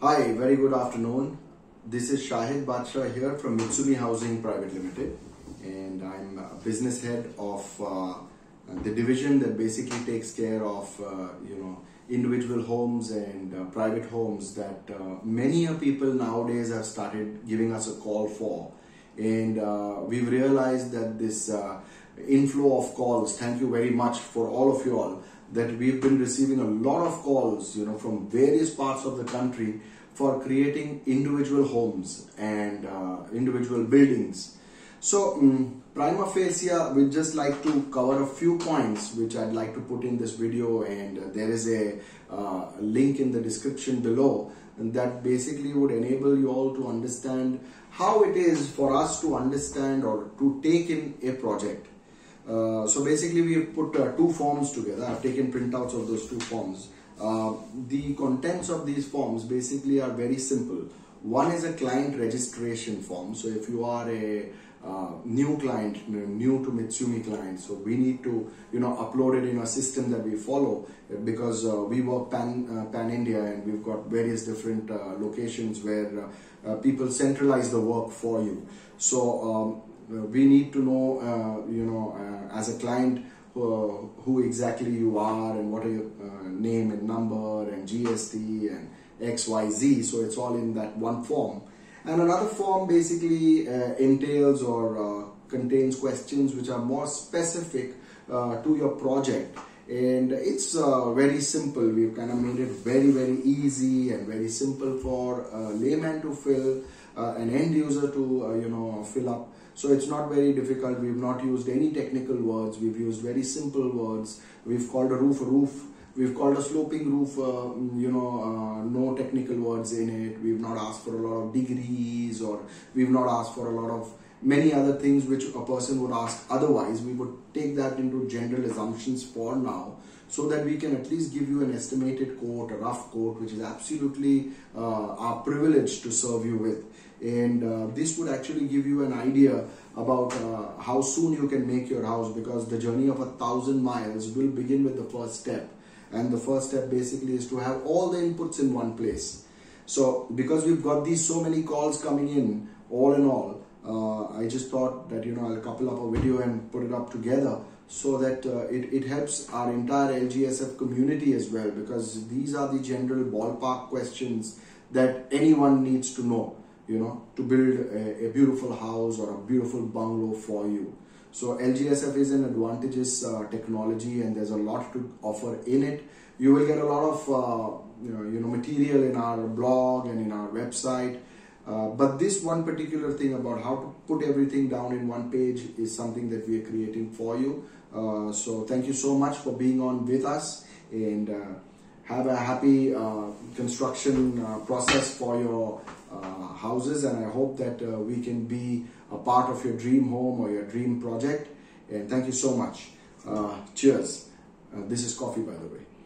Hi, very good afternoon. This is Shahid Badshah here from Mitsumi Housing Private Limited, and I'm a business head of uh, the division that basically takes care of uh, you know individual homes and uh, private homes that uh, many people nowadays have started giving us a call for, and uh, we've realized that this uh, inflow of calls. Thank you very much for all of you all that we've been receiving a lot of calls, you know, from various parts of the country for creating individual homes and uh, individual buildings. So, um, prima facie, we'd just like to cover a few points which I'd like to put in this video, and uh, there is a uh, link in the description below and that basically would enable you all to understand how it is for us to understand or to take in a project uh, so basically we have put uh, two forms together. I've taken printouts of those two forms. Uh, the contents of these forms basically are very simple. One is a client registration form. So if you are a uh, new client, new to Mitsumi client, so we need to you know upload it in a system that we follow because uh, we work pan pan India and we've got various different locations where people centralize the work for you. So um, we need to know, uh, you know, uh, as a client, who, who, exactly you are and what are your name and number and GST and XYZ. So it's all in that one form. And another form basically entails or contains questions which are more specific uh, to your project and it's uh, very simple we've kind of made it very very easy and very simple for a layman to fill uh, an end user to you know fill up so it's not very difficult. We've not used any technical words. We've used very simple words. We've called a roof a roof. We've called a sloping roof, uh, you know, uh, no technical words in it. We've not asked for a lot of degrees or we've not asked for a lot of many other things which a person would ask otherwise. We would take that into general assumptions for now so that we can at least give you an estimated quote, a rough quote, which is absolutely uh, our privilege to serve you with. And uh, this would actually give you an idea about uh, how soon you can make your house because the journey of a thousand miles will begin with the first step. And the first step basically is to have all the inputs in one place. So because we've got these so many calls coming in all in all uh, I just thought that you know I'll couple up a video and put it up together so that uh, it, it helps our entire LGSF community as well because these are the general ballpark questions that anyone needs to know you know, to build a, a, beautiful house or a beautiful bungalow for you. So LGSF is an advantageous uh, technology and there's a lot to offer in it. You will get a lot of uh, you, know, you know material in our blog and in our website. Uh, but this one particular thing about how to put everything down in one page is something that we are creating for you. Uh, so thank you so much for being on with us and uh, have a happy uh, construction process for your uh, houses and I hope that uh, we can be a part of your dream home or your dream project and thank you so much. Uh, cheers. this is coffee by the way.